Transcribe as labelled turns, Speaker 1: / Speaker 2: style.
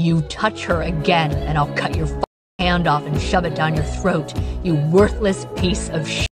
Speaker 1: You touch her again, and I'll cut your hand off and shove it down your throat, you worthless piece of sh.